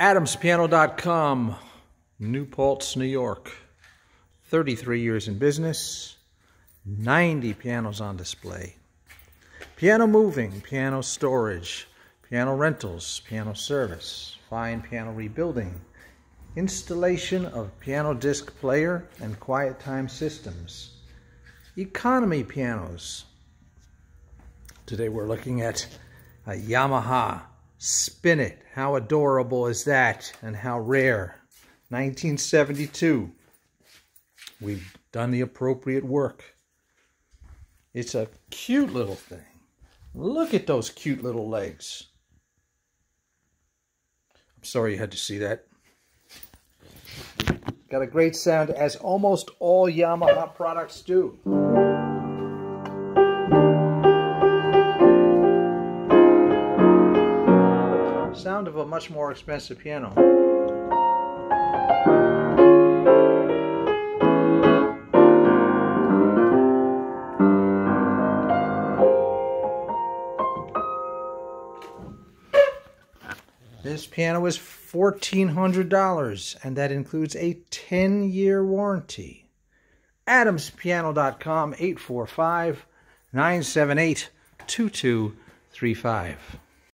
AdamsPiano.com, New Paltz, New York. 33 years in business, 90 pianos on display. Piano moving, piano storage, piano rentals, piano service, fine piano rebuilding, installation of PianoDisc player and quiet time systems, economy pianos. Today we're looking at a Yamaha Spinet. How adorable is that and how rare. 1972. We've done the appropriate work. It's a cute little thing. Look at those cute little legs. I'm sorry you had to see that. Got a great sound as almost all Yamaha products do. Sound of a much more expensive piano. This piano is $1,400 and that includes a 10 year warranty. AdamsPiano.com 845 978 2235.